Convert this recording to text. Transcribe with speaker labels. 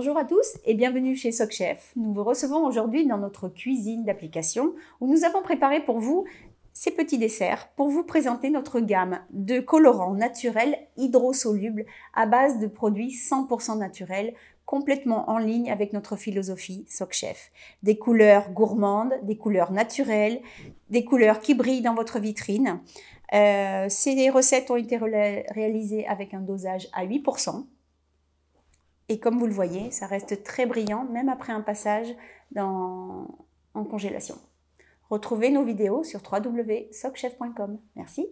Speaker 1: Bonjour à tous et bienvenue chez SocChef. Nous vous recevons aujourd'hui dans notre cuisine d'application où nous avons préparé pour vous ces petits desserts pour vous présenter notre gamme de colorants naturels hydrosolubles à base de produits 100% naturels complètement en ligne avec notre philosophie SocChef. Des couleurs gourmandes, des couleurs naturelles, des couleurs qui brillent dans votre vitrine. Euh, ces recettes ont été réalisées avec un dosage à 8%. Et comme vous le voyez, ça reste très brillant, même après un passage en congélation. Retrouvez nos vidéos sur www.socchef.com. Merci.